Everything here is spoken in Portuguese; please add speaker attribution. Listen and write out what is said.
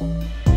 Speaker 1: Música